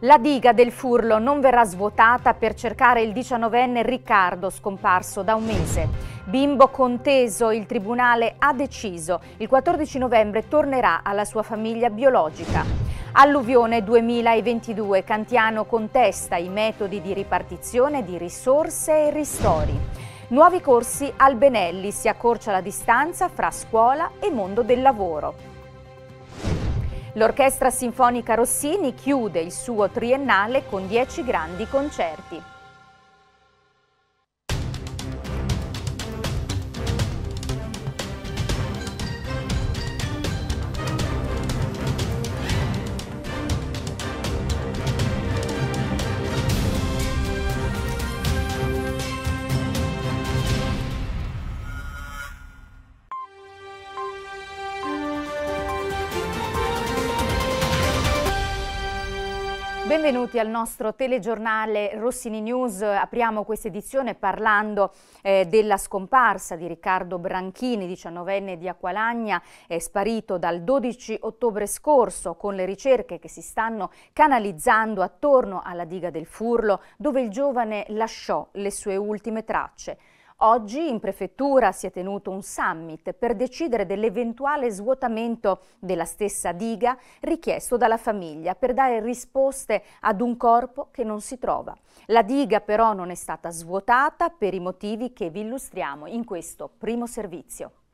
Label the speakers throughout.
Speaker 1: La diga del Furlo non verrà svuotata per cercare il diciannovenne Riccardo scomparso da un mese. Bimbo conteso, il tribunale ha deciso. Il 14 novembre tornerà alla sua famiglia biologica. Alluvione 2022, Cantiano contesta i metodi di ripartizione di risorse e ristori. Nuovi corsi al Benelli, si accorcia la distanza fra scuola e mondo del lavoro. L'Orchestra Sinfonica Rossini chiude il suo triennale con 10 grandi concerti. Benvenuti al nostro telegiornale Rossini News. Apriamo questa edizione parlando eh, della scomparsa di Riccardo Branchini, diciannovenne di Acqualagna, è sparito dal 12 ottobre scorso con le ricerche che si stanno canalizzando attorno alla diga del Furlo, dove il giovane lasciò le sue ultime tracce. Oggi in prefettura si è tenuto un summit per decidere dell'eventuale svuotamento della stessa diga richiesto dalla famiglia per dare risposte ad un corpo che non si trova. La diga però non è stata svuotata per i motivi che vi illustriamo in questo primo servizio.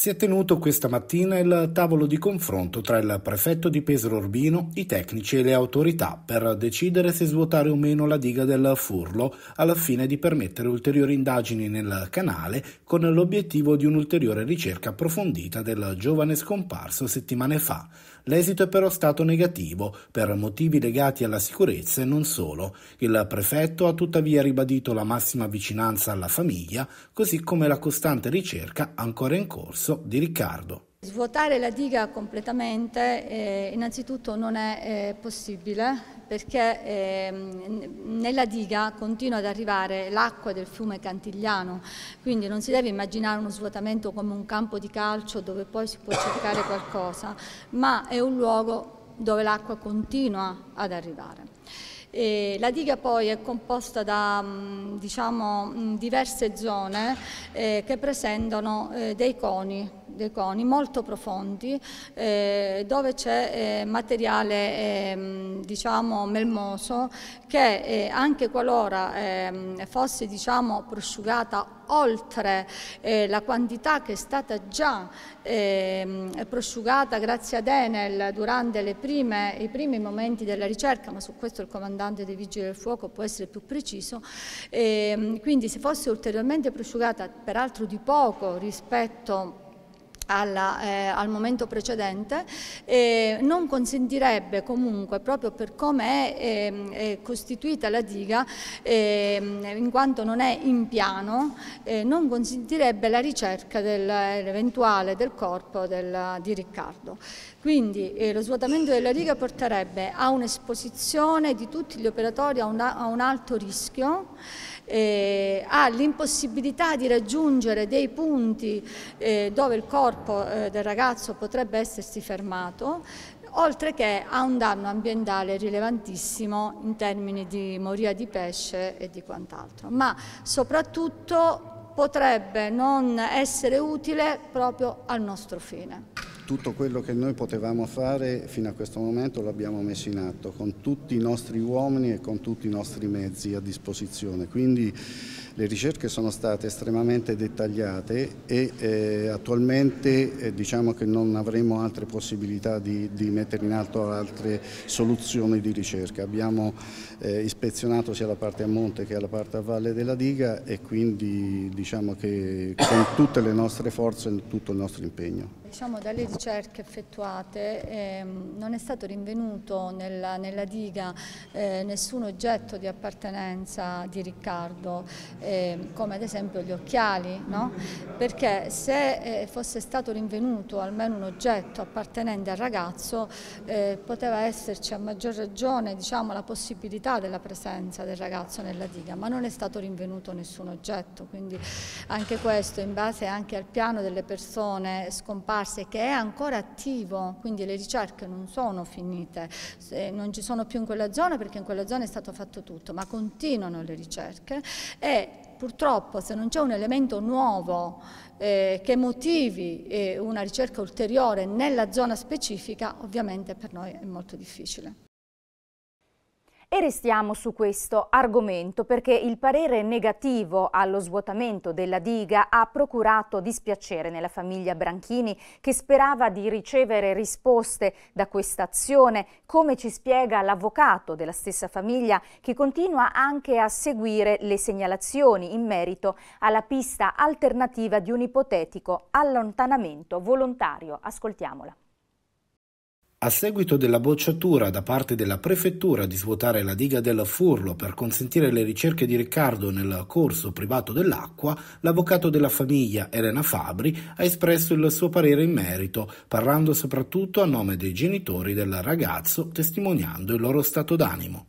Speaker 2: Si è tenuto questa mattina il tavolo di confronto tra il prefetto di Pesaro Urbino, i tecnici e le autorità per decidere se svuotare o meno la diga del Furlo al fine di permettere ulteriori indagini nel canale con l'obiettivo di un'ulteriore ricerca approfondita del giovane scomparso settimane fa. L'esito è però stato negativo per motivi legati alla sicurezza e non solo. Il prefetto ha tuttavia ribadito la massima vicinanza alla famiglia, così come la costante ricerca ancora in corso di Riccardo.
Speaker 3: Svuotare la diga completamente eh, innanzitutto non è eh, possibile perché eh, nella diga continua ad arrivare l'acqua del fiume Cantigliano, quindi non si deve immaginare uno svuotamento come un campo di calcio dove poi si può cercare qualcosa, ma è un luogo dove l'acqua continua ad arrivare. E la diga poi è composta da diciamo, diverse zone eh, che presentano eh, dei coni dei coni molto profondi eh, dove c'è eh, materiale eh, diciamo melmoso che eh, anche qualora ehm, fosse diciamo prosciugata oltre eh, la quantità che è stata già ehm, prosciugata grazie ad Enel durante prime, i primi momenti della ricerca, ma su questo il comandante dei Vigili del Fuoco può essere più preciso, ehm, quindi se fosse ulteriormente prosciugata peraltro di poco rispetto alla, eh, al momento precedente, eh, non consentirebbe comunque, proprio per come è, ehm, è costituita la diga, eh, in quanto non è in piano, eh, non consentirebbe la ricerca dell'eventuale del corpo del, di Riccardo. Quindi eh, lo svuotamento della diga porterebbe a un'esposizione di tutti gli operatori a un, a un alto rischio, eh, ha l'impossibilità di raggiungere dei punti eh, dove il corpo eh, del ragazzo potrebbe essersi fermato, oltre che ha un danno ambientale rilevantissimo in termini di moria di pesce e di quant'altro, ma soprattutto potrebbe non essere utile proprio al nostro fine
Speaker 4: tutto quello che noi potevamo fare fino a questo momento l'abbiamo messo in atto con tutti i nostri uomini e con tutti i nostri mezzi a disposizione. Quindi le ricerche sono state estremamente dettagliate e eh, attualmente eh, diciamo che non avremo altre possibilità di, di, mettere in atto altre soluzioni di ricerca. Abbiamo eh, ispezionato sia la parte a monte che la parte a valle della diga e quindi diciamo che con tutte le nostre forze e tutto il nostro impegno.
Speaker 3: Diciamo, dalle ricerche effettuate ehm, non è stato rinvenuto nella, nella diga eh, nessun oggetto di appartenenza di Riccardo, eh, come ad esempio gli occhiali, no? perché se eh, fosse stato rinvenuto almeno un oggetto appartenente al ragazzo eh, poteva esserci a maggior ragione diciamo, la possibilità della presenza del ragazzo nella diga, ma non è stato rinvenuto nessun oggetto, quindi anche questo in base anche al piano delle persone scomparse scomparsa e che è ancora attivo, quindi le ricerche non sono finite, non ci sono più in quella zona perché in quella zona è stato fatto tutto, ma continuano le ricerche e purtroppo se non c'è un elemento nuovo eh, che motivi eh, una ricerca ulteriore nella zona specifica, ovviamente per noi è molto difficile.
Speaker 1: E restiamo su questo argomento perché il parere negativo allo svuotamento della diga ha procurato dispiacere nella famiglia Branchini che sperava di ricevere risposte da questa azione, come ci spiega l'avvocato della stessa famiglia che continua anche a seguire le segnalazioni in merito alla pista alternativa di un ipotetico allontanamento volontario. Ascoltiamola.
Speaker 2: A seguito della bocciatura da parte della prefettura di svuotare la diga del Furlo per consentire le ricerche di Riccardo nel corso privato dell'acqua, l'avvocato della famiglia Elena Fabri ha espresso il suo parere in merito, parlando soprattutto a nome dei genitori del ragazzo, testimoniando il loro stato d'animo.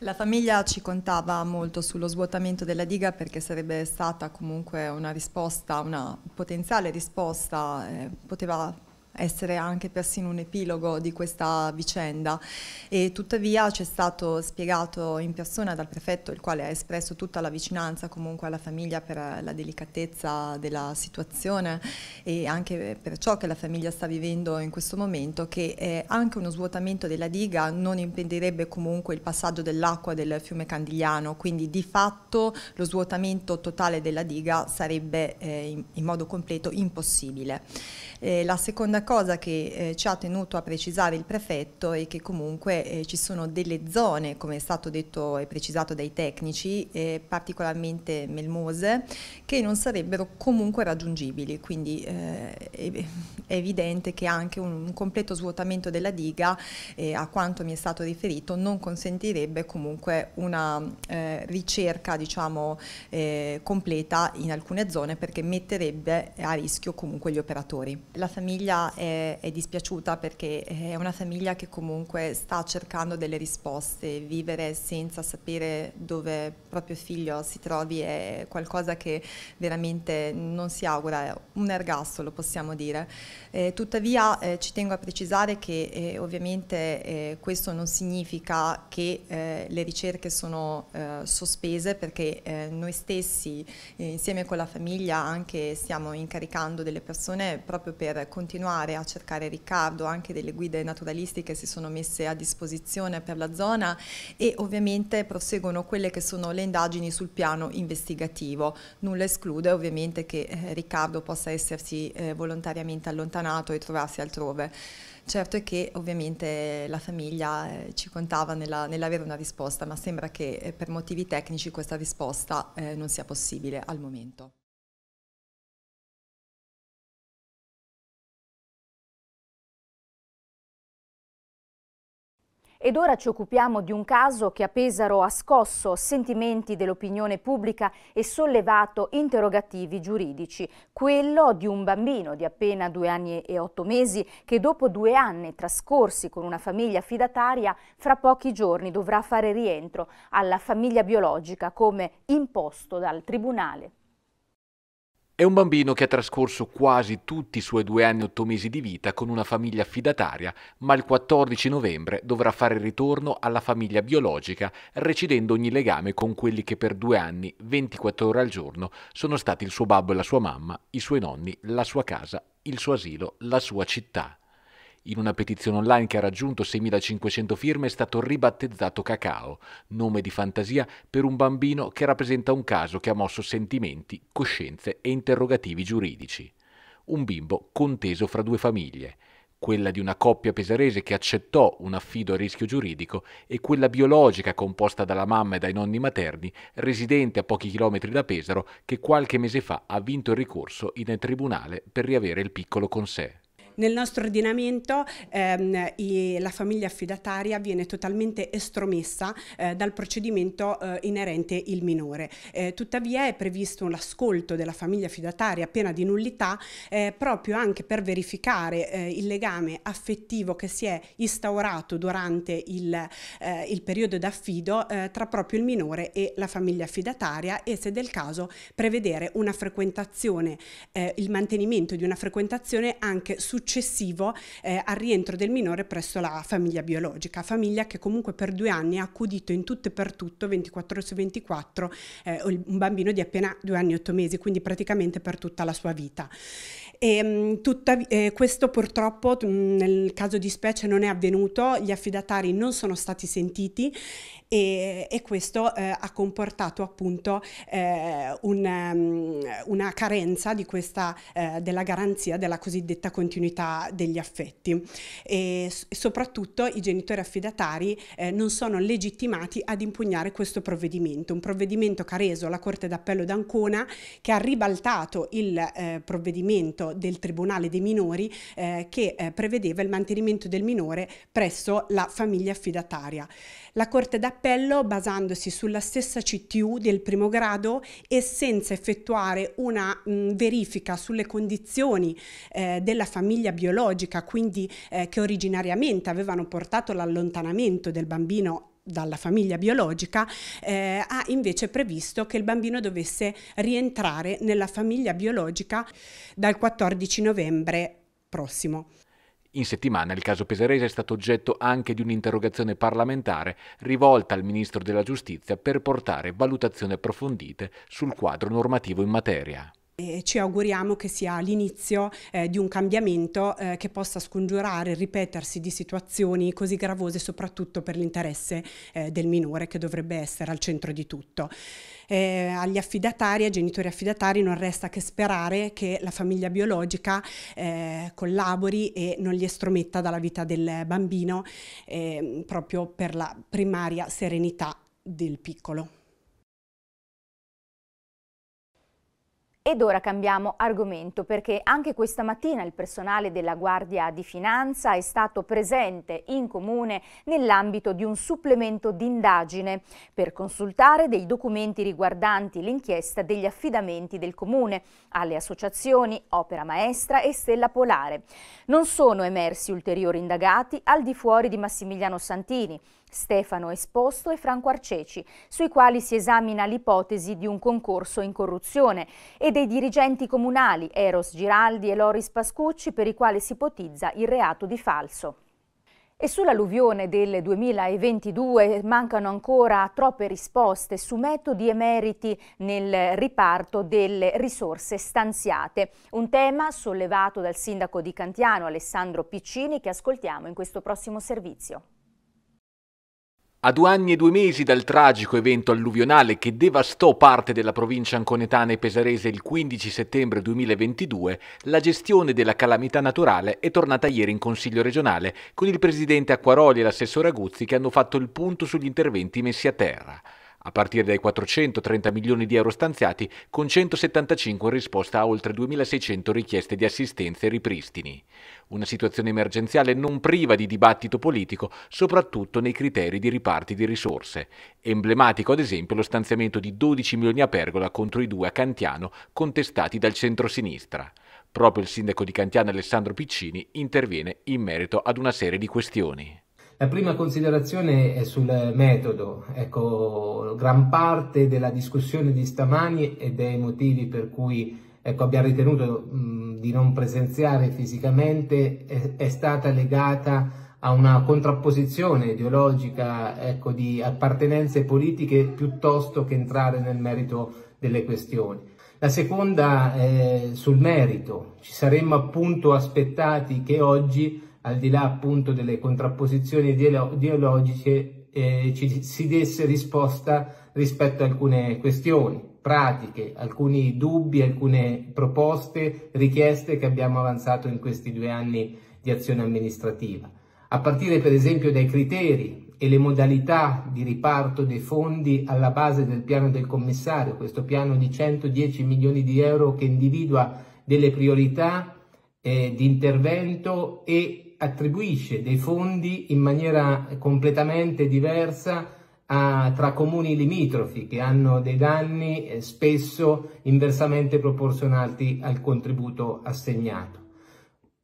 Speaker 5: La famiglia ci contava molto sullo svuotamento della diga perché sarebbe stata comunque una risposta, una potenziale risposta, eh, poteva essere anche persino un epilogo di questa vicenda e tuttavia ci è stato spiegato in persona dal prefetto il quale ha espresso tutta la vicinanza comunque alla famiglia per la delicatezza della situazione e anche per ciò che la famiglia sta vivendo in questo momento che anche uno svuotamento della diga non impedirebbe comunque il passaggio dell'acqua del fiume Candigliano quindi di fatto lo svuotamento totale della diga sarebbe eh, in, in modo completo impossibile. Eh, la seconda cosa che eh, ci ha tenuto a precisare il prefetto è che comunque eh, ci sono delle zone, come è stato detto e precisato dai tecnici, eh, particolarmente melmose, che non sarebbero comunque raggiungibili, quindi eh, è, evidente che anche un, un completo svuotamento della diga, eh, a quanto mi è stato riferito, non consentirebbe comunque una ricerca diciamo, completa in alcune zone perché metterebbe a rischio comunque gli operatori. La famiglia è, è, dispiaciuta perché è una famiglia che comunque sta cercando delle risposte, vivere senza sapere dove proprio figlio si trovi è qualcosa che veramente non si augura, è un ergastolo possiamo dire. Eh, tuttavia eh, ci tengo a precisare che eh, ovviamente eh, questo non significa che eh, le ricerche sono eh, sospese perché noi stessi insieme con la famiglia anche stiamo incaricando delle persone proprio per per continuare a cercare Riccardo, anche delle guide naturalistiche si sono messe a disposizione per la zona e ovviamente proseguono quelle che sono le indagini sul piano investigativo. Nulla esclude ovviamente che eh, Riccardo possa essersi eh, volontariamente allontanato e trovarsi altrove. Certo è che ovviamente la famiglia eh, ci contava nella, nell'avere una risposta, ma sembra che per motivi tecnici questa risposta non sia possibile al momento.
Speaker 1: Ed ora ci occupiamo di un caso che a Pesaro ha scosso sentimenti dell'opinione pubblica e sollevato interrogativi giuridici, quello di un bambino di appena due anni e otto mesi che dopo due anni trascorsi con una famiglia fidataria fra pochi giorni dovrà fare rientro alla famiglia biologica come imposto dal Tribunale.
Speaker 6: È un bambino che ha trascorso quasi tutti i suoi due anni e otto mesi di vita con una famiglia affidataria, ma il 14 novembre dovrà fare ritorno alla famiglia biologica, recidendo ogni legame con quelli che per due anni, 24 ore al giorno, sono stati il suo babbo e la sua mamma, i suoi nonni, la sua casa, il suo asilo, la sua città. In una petizione online che ha raggiunto 6.500 firme è stato ribattezzato Cacao, nome di fantasia per un bambino che rappresenta un caso che ha mosso sentimenti, coscienze e interrogativi giuridici. Un bimbo conteso fra due famiglie, quella di una coppia pesarese che accettò un affido a rischio giuridico e quella biologica composta dalla mamma e dai nonni materni, residente a pochi chilometri da Pesaro, che qualche mese fa ha vinto il ricorso in tribunale per riavere il piccolo con sé.
Speaker 7: Nel nostro ordinamento ehm, i, la famiglia affidataria viene totalmente estromessa eh, dal procedimento eh, inerente il minore. Eh, tuttavia è previsto l'ascolto della famiglia affidataria appena di nullità eh, proprio anche per verificare eh, il legame affettivo che si è instaurato durante il, eh, il periodo d'affido tra proprio il minore e la famiglia affidataria e se del caso prevedere una frequentazione, il mantenimento di una frequentazione anche su successivo eh, al rientro del minore presso la famiglia biologica, famiglia che comunque per due anni ha accudito in tutto e per tutto, 24 ore su 24, eh, un bambino di appena due anni e otto mesi, quindi praticamente per tutta la sua vita. E, ehm, tutta, eh, questo purtroppo nel caso di specie non è avvenuto, gli affidatari non sono stati sentiti e, e questo eh, ha comportato appunto eh, un, um, una carenza questa, eh, della garanzia della cosiddetta continuità degli affetti e soprattutto i genitori affidatari eh, non sono legittimati ad impugnare questo provvedimento, un provvedimento che ha reso la Corte d'Appello d'Ancona che ha ribaltato il eh, provvedimento del Tribunale dei minori eh, che prevedeva il mantenimento del minore presso la famiglia affidataria. La Corte d'Appello, basandosi sulla stessa CTU del primo grado e senza effettuare una mh, verifica sulle condizioni eh, della famiglia biologica, quindi eh, che originariamente avevano portato all'allontanamento del bambino dalla famiglia biologica, eh, ha invece previsto che il bambino dovesse rientrare nella famiglia biologica dal 14 novembre prossimo.
Speaker 6: In settimana il caso Pesarese è stato oggetto anche di un'interrogazione parlamentare rivolta al Ministro della Giustizia per portare valutazioni approfondite sul quadro normativo in materia.
Speaker 7: E ci auguriamo che sia l'inizio eh, di un cambiamento eh, che possa scongiurare il ripetersi di situazioni così gravose soprattutto per l'interesse eh, del minore che dovrebbe essere al centro di tutto eh, agli affidatari, ai genitori affidatari non resta che sperare che la famiglia biologica eh, collabori e non li estrometta dalla vita del bambino eh, proprio per la primaria serenità del piccolo.
Speaker 1: Ed ora cambiamo argomento perché anche questa mattina il personale della Guardia di Finanza è stato presente in comune nell'ambito di un supplemento d'indagine per consultare dei documenti riguardanti l'inchiesta degli affidamenti del comune alle associazioni Opera Maestra e Stella Polare. Non sono emersi ulteriori indagati al di fuori di Massimiliano Santini, Stefano Esposto e Franco Arceci, sui quali si esamina l'ipotesi di un concorso in corruzione, e dei dirigenti comunali Eros Giraldi e Loris Pascucci per i quali si ipotizza il reato di falso. E sull'alluvione del 2022 mancano ancora troppe risposte su metodi e meriti nel riparto delle risorse stanziate. Un tema sollevato dal sindaco di Cantiano Alessandro Piccini che ascoltiamo in questo prossimo servizio.
Speaker 6: A due anni e due mesi dal tragico evento alluvionale che devastò parte della provincia anconetana e pesarese il 15 settembre 2022, la gestione della calamità naturale è tornata ieri in Consiglio regionale con il presidente Acquaroli e l'assessore Aguzzi che hanno fatto il punto sugli interventi messi a terra a partire dai 430 milioni di euro stanziati, con 175 in risposta a oltre 2.600 richieste di assistenza e ripristini. Una situazione emergenziale non priva di dibattito politico, soprattutto nei criteri di riparti di risorse. Emblematico, ad esempio, lo stanziamento di 12 milioni a pergola contro i due a Cantiano, contestati dal centro-sinistra. Proprio il sindaco di Cantiano Alessandro Piccini interviene in merito ad una serie di questioni.
Speaker 8: La prima considerazione è sul metodo. Ecco, gran parte della discussione di stamani e dei motivi per cui ecco, abbiamo ritenuto mh, di non presenziare fisicamente è, è, stata legata a una contrapposizione ideologica ecco, di appartenenze politiche piuttosto che entrare nel merito delle questioni. La seconda è sul merito. Ci saremmo appunto aspettati che oggi al di là appunto delle contrapposizioni ideologiche, eh, ci si desse risposta rispetto a alcune questioni pratiche, alcuni dubbi, alcune proposte, richieste che abbiamo avanzato in questi due anni di azione amministrativa. A partire per esempio dai criteri e le modalità di riparto dei fondi alla base del piano del commissario, questo piano di 110 milioni di euro che individua delle priorità eh, di intervento e attribuisce dei fondi in maniera completamente diversa a, tra comuni limitrofi che hanno dei danni eh, spesso inversamente proporzionati al contributo assegnato.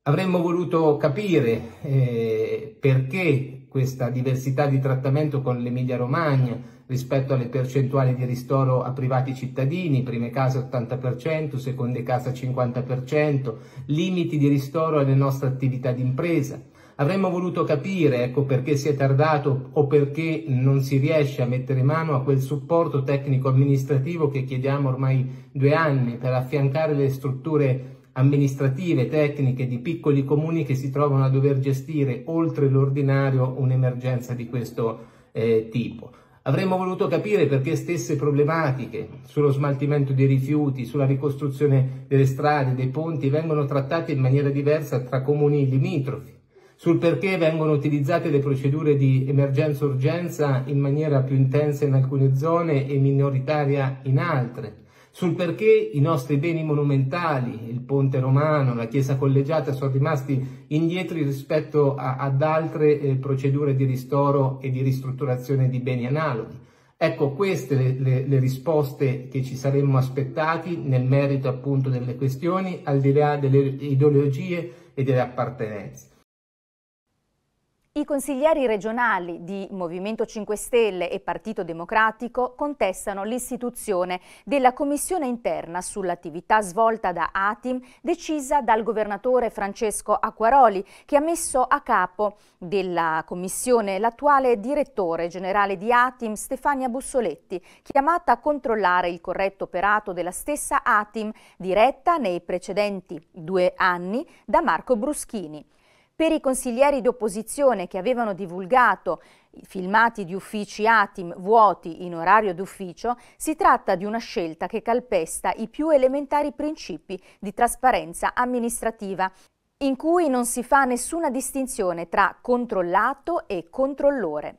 Speaker 8: Avremmo voluto capire eh, perché questa diversità di trattamento con l'Emilia Romagna rispetto alle percentuali di ristoro a privati cittadini, prime case 80%, seconde case 50%, limiti di ristoro alle nostre attività di impresa. Avremmo voluto capire ecco, perché si è tardato o perché non si riesce a mettere mano a quel supporto tecnico-amministrativo che chiediamo ormai due anni per affiancare le strutture amministrative, tecniche di piccoli comuni che si trovano a dover gestire oltre l'ordinario un'emergenza di questo eh, tipo. Avremmo voluto capire perché stesse problematiche sullo smaltimento dei rifiuti, sulla ricostruzione delle strade, dei ponti vengono trattate in maniera diversa tra comuni limitrofi, sul perché vengono utilizzate le procedure di emergenza-urgenza in maniera più intensa in alcune zone e minoritaria in altre sul perché i nostri beni monumentali, il ponte romano, la chiesa collegiata, sono rimasti indietro rispetto a, ad altre eh, procedure di ristoro e di ristrutturazione di beni analoghi. Ecco, queste le, le, le, risposte che ci saremmo aspettati nel merito appunto delle questioni, al di là delle ideologie e delle appartenenze.
Speaker 1: I consiglieri regionali di Movimento 5 Stelle e Partito Democratico contestano l'istituzione della commissione interna sull'attività svolta da Atim decisa dal governatore Francesco Acquaroli che ha messo a capo della commissione l'attuale direttore generale di Atim Stefania Bussoletti chiamata a controllare il corretto operato della stessa Atim diretta nei precedenti due anni da Marco Bruschini. Per i consiglieri d'opposizione che avevano divulgato filmati di uffici ATIM vuoti in orario d'ufficio, si tratta di una scelta che calpesta i più elementari principi di trasparenza amministrativa in cui non si fa nessuna distinzione tra controllato e controllore.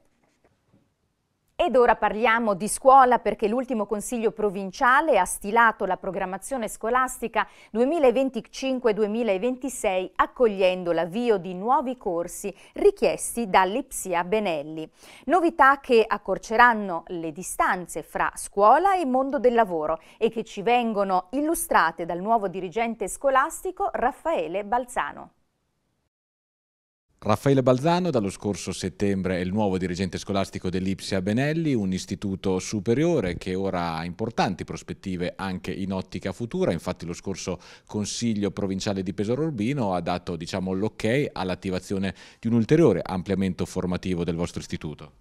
Speaker 1: Ed ora parliamo di scuola perché l'ultimo Consiglio provinciale ha stilato la programmazione scolastica 2025-2026 accogliendo l'avvio di nuovi corsi richiesti dall'Ipsia Benelli. Novità che accorceranno le distanze fra scuola e mondo del lavoro e che ci vengono illustrate dal nuovo dirigente scolastico Raffaele Balzano.
Speaker 6: Raffaele Balzano dallo scorso settembre è il nuovo dirigente scolastico dell'Ipsia Benelli, un istituto superiore che ora ha importanti prospettive anche in ottica futura, infatti lo scorso Consiglio provinciale di Pesaro Urbino ha dato diciamo, l'ok all'attivazione di un ulteriore ampliamento formativo del vostro istituto.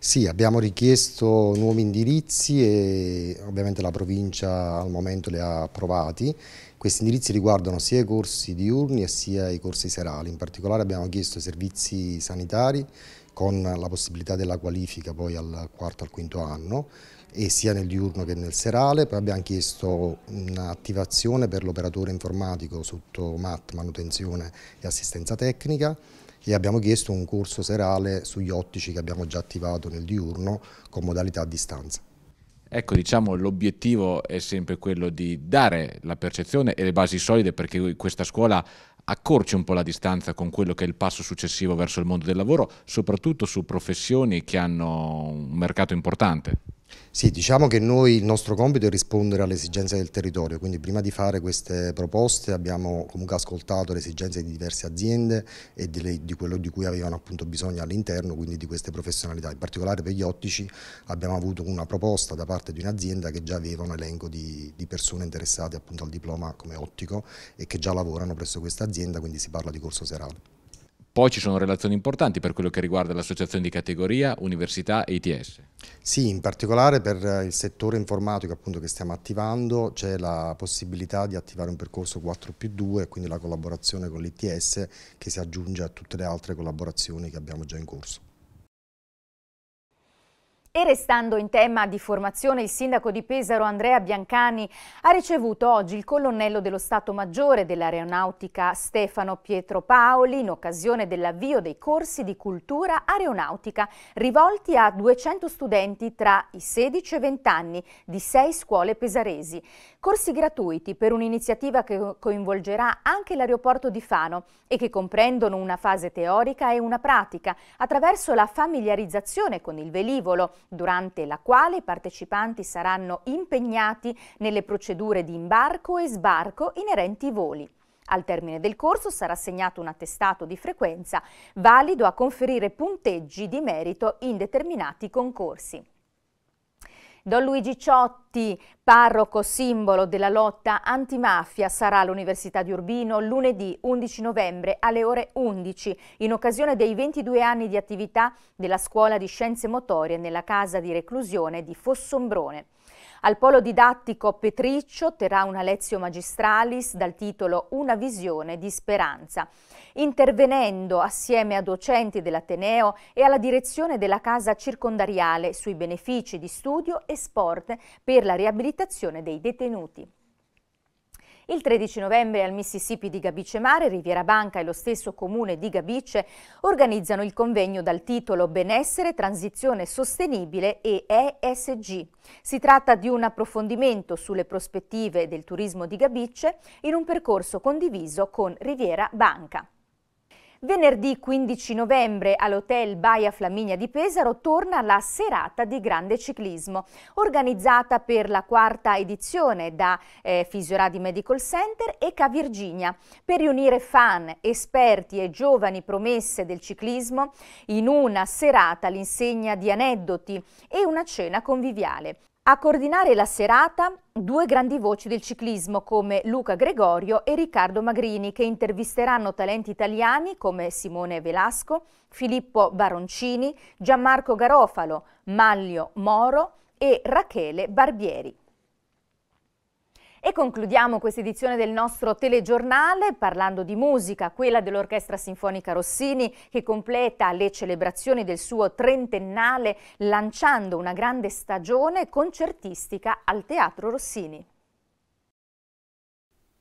Speaker 9: Sì, abbiamo richiesto nuovi indirizzi e ovviamente la provincia al momento li ha approvati questi indirizzi riguardano sia i corsi diurni e sia i corsi serali, in particolare abbiamo chiesto servizi sanitari con la possibilità della qualifica poi al quarto al quinto anno e sia nel diurno che nel serale, poi abbiamo chiesto un'attivazione per l'operatore informatico sotto MAT, manutenzione e assistenza tecnica e abbiamo chiesto un corso serale sugli ottici che abbiamo già attivato nel diurno con modalità a distanza.
Speaker 6: Ecco, diciamo, l'obiettivo è sempre quello di dare la percezione e le basi solide perché questa scuola accorci un po' la distanza con quello che è il passo successivo verso il mondo del lavoro, soprattutto su professioni che hanno un mercato importante.
Speaker 9: Sì, diciamo che noi il nostro compito è rispondere alle esigenze del territorio, quindi prima di fare queste proposte abbiamo comunque ascoltato le esigenze di diverse aziende e di, di quello di cui avevano appunto bisogno all'interno, quindi di queste professionalità. In particolare per gli ottici abbiamo avuto una proposta da parte di un'azienda che già aveva un elenco di, di persone interessate appunto al diploma come ottico e che già lavorano presso questa azienda, quindi si parla di corso serale.
Speaker 6: Poi ci sono relazioni importanti per quello che riguarda l'associazione di categoria, università e ITS.
Speaker 9: Sì, in particolare per il settore informatico appunto, che stiamo attivando c'è la possibilità di attivare un percorso 4 più 2, quindi la collaborazione con l'ITS che si aggiunge a tutte le altre collaborazioni che abbiamo già in corso.
Speaker 1: E restando in tema di formazione, il sindaco di Pesaro Andrea Biancani ha ricevuto oggi il colonnello dello Stato Maggiore dell'Aeronautica Stefano Pietro Paoli in occasione dell'avvio dei corsi di cultura aeronautica rivolti a 200 studenti tra i 16 e i 20 anni di sei scuole pesaresi. Corsi gratuiti per un'iniziativa che coinvolgerà anche l'aeroporto di Fano e che comprendono una fase teorica e una pratica attraverso la familiarizzazione con il velivolo, durante la quale i partecipanti saranno impegnati nelle procedure di imbarco e sbarco inerenti ai voli. Al termine del corso sarà assegnato un attestato di frequenza valido a conferire punteggi di merito in determinati concorsi. Don Luigi Ciotti, parroco simbolo della lotta antimafia, sarà all'Università di Urbino lunedì 11 novembre alle ore 11 in occasione dei 22 anni di attività della Scuola di Scienze Motorie nella casa di reclusione di Fossombrone. Al polo didattico Petriccio terrà una lezione magistralis dal titolo Una visione di speranza intervenendo assieme a docenti dell'Ateneo e alla direzione della casa circondariale sui benefici di studio e sport per la riabilitazione dei detenuti. Il 13 novembre al Mississippi di Gabice Mare, Riviera Banca e lo stesso comune di Gabice organizzano il convegno dal titolo Benessere, Transizione Sostenibile e ESG. Si tratta di un approfondimento sulle prospettive del turismo di Gabice in un percorso condiviso con Riviera Banca. Venerdì 15 novembre all'Hotel Baia Flaminia di Pesaro torna la serata di grande ciclismo, organizzata per la quarta edizione da eh, Fisioradi Medical Center e Ca Virginia, per riunire fan, esperti e giovani promesse del ciclismo in una serata all'insegna di aneddoti e una cena conviviale. A coordinare la serata due grandi voci del ciclismo come Luca Gregorio e Riccardo Magrini che intervisteranno talenti italiani come Simone Velasco, Filippo Baroncini, Gianmarco Garofalo, Maglio Moro e Rachele Barbieri. E concludiamo questa edizione del nostro telegiornale parlando di musica, quella dell'Orchestra Sinfonica Rossini che completa le celebrazioni del suo trentennale lanciando una grande stagione concertistica al Teatro Rossini.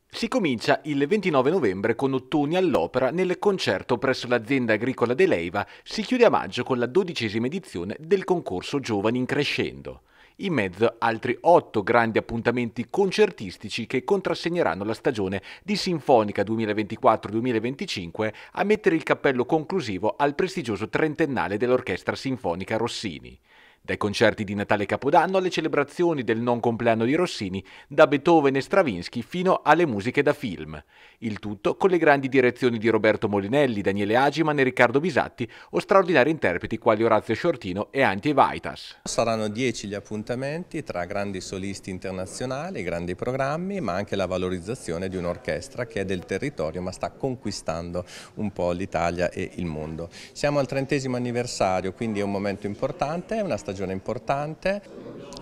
Speaker 6: Si comincia il 29 novembre con Ottoni all'Opera nel concerto presso l'azienda agricola De Leiva, si chiude a maggio con la dodicesima edizione del concorso Giovani in Crescendo in mezzo altri otto grandi appuntamenti concertistici che contrassegneranno la stagione di Sinfonica 2024-2025 a mettere il cappello conclusivo al prestigioso trentennale dell'Orchestra Sinfonica Rossini. Dai concerti di Natale e Capodanno alle celebrazioni del non compleanno di Rossini, da Beethoven e Stravinsky fino alle musiche da film. Il tutto con le grandi direzioni di Roberto Molinelli, Daniele Agiman e Riccardo Bisatti o straordinari interpreti quali Orazio Shortino e Anti Vaitas.
Speaker 10: Saranno dieci gli appuntamenti tra grandi solisti internazionali, grandi programmi, ma anche la valorizzazione di un'orchestra che è del territorio ma sta conquistando un po' l'Italia e il mondo. Siamo al trentesimo anniversario, quindi è un momento importante, è una stagione stagione importante.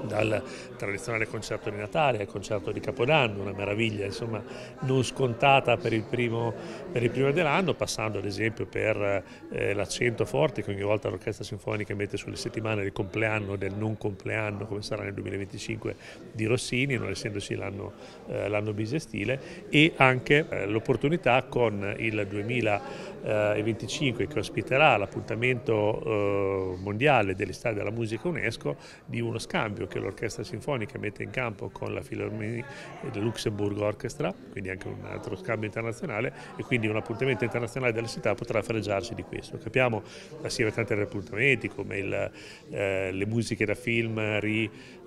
Speaker 11: Dal tradizionale concerto di Natale al concerto di Capodanno, una meraviglia insomma non scontata per il primo, per il primo dell'anno, passando ad esempio per eh, l'accento forte che ogni volta l'Orchestra Sinfonica mette sulle settimane del compleanno del non compleanno, come sarà nel 2025 di Rossini, non essendosi l'anno eh, bisestile, e anche eh, l'opportunità con il 2025 che ospiterà l'appuntamento eh, mondiale dell'estate della musica UNESCO di uno scambio che l'Orchestra Sinfonica mette in campo con la Philharmonie del Luxembourg Orchestra, quindi anche un altro scambio internazionale e quindi un appuntamento internazionale della città potrà fregiarsi di questo. Capiamo assieme a tanti appuntamenti come il, eh, le musiche da film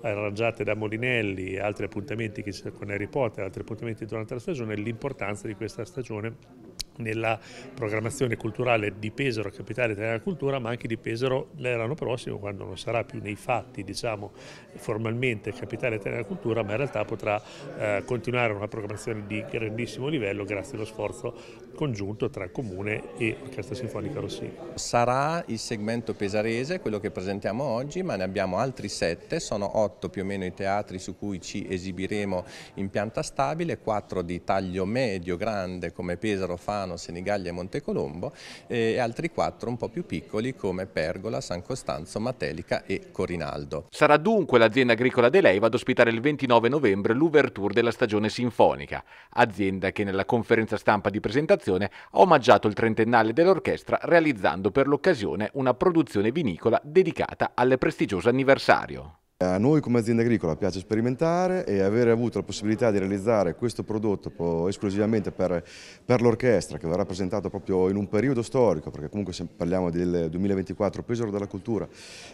Speaker 11: riarrangiate da Molinelli, altri appuntamenti con Harry Potter, altri appuntamenti durante la stagione, l'importanza di questa stagione nella programmazione culturale di Pesaro, capitale della cultura, ma anche di Pesaro l'anno prossimo, quando non sarà più nei fatti, diciamo, formalmente capitale della cultura, ma in realtà potrà eh, continuare una programmazione di grandissimo livello grazie allo sforzo congiunto tra Comune e Orchestra Sinfonica Rossini.
Speaker 10: Sarà il segmento pesarese, quello che presentiamo oggi, ma ne abbiamo altri sette, sono otto più o meno i teatri su cui ci esibiremo in pianta stabile, quattro di taglio medio, grande come Pesaro, Fano, Senigallia e Montecolombo e altri quattro un po' più piccoli come Pergola, San Costanzo, Matelica e Corinaldo.
Speaker 6: Sarà dunque l'azienda agricola De Leiva ad ospitare il 29 novembre l'ouverture della stagione sinfonica, azienda che nella conferenza stampa di presentazione ha omaggiato il trentennale dell'orchestra realizzando per l'occasione una produzione vinicola dedicata al prestigioso anniversario.
Speaker 12: A noi come azienda agricola piace sperimentare e avere avuto la possibilità di realizzare questo prodotto esclusivamente per, per l'orchestra che verrà presentato proprio in un periodo storico, perché comunque parliamo del 2024 Pesaro della Cultura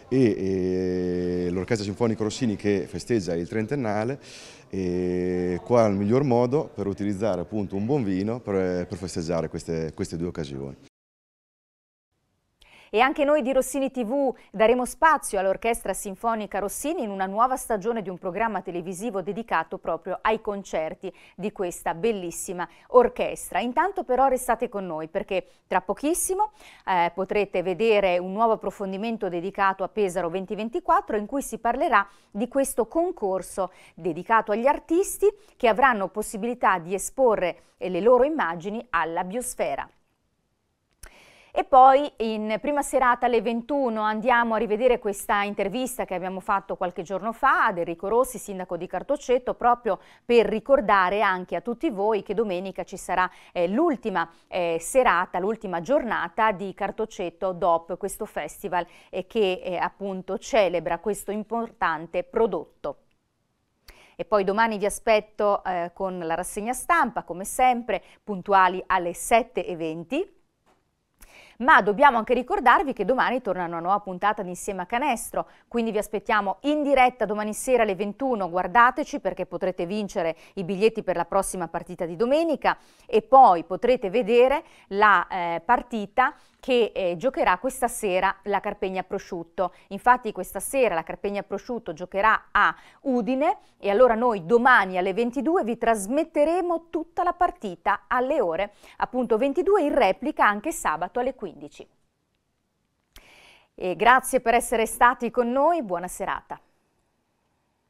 Speaker 12: e, e l'Orchestra Sinfonica Rossini che festeggia il trentennale, e qua è il miglior modo per utilizzare appunto un buon vino per, per festeggiare queste, queste due occasioni.
Speaker 1: E anche noi di Rossini TV daremo spazio all'Orchestra Sinfonica Rossini in una nuova stagione di un programma televisivo dedicato proprio ai concerti di questa bellissima orchestra. Intanto però restate con noi perché tra pochissimo eh, potrete vedere un nuovo approfondimento dedicato a Pesaro 2024 in cui si parlerà di questo concorso dedicato agli artisti che avranno possibilità di esporre le loro immagini alla biosfera. E poi in prima serata alle 21 andiamo a rivedere questa intervista che abbiamo fatto qualche giorno fa ad Enrico Rossi, sindaco di Cartocetto, proprio per ricordare anche a tutti voi che domenica ci sarà eh, l'ultima eh, serata, l'ultima giornata di Cartocetto DOP, questo festival eh, che eh, appunto celebra questo importante prodotto. E poi domani vi aspetto eh, con la rassegna stampa, come sempre, puntuali alle 7.20 ma dobbiamo anche ricordarvi che domani torna una nuova puntata di Insieme a Canestro, quindi vi aspettiamo in diretta domani sera alle 21, guardateci perché potrete vincere i biglietti per la prossima partita di domenica. E poi potrete vedere la eh, partita che eh, giocherà questa sera la Carpegna Prosciutto. Infatti questa sera la Carpegna Prosciutto giocherà a Udine e allora noi domani alle 22 vi trasmetteremo tutta la partita alle ore appunto 22 in replica anche sabato alle 15. E grazie per essere stati con noi, buona serata.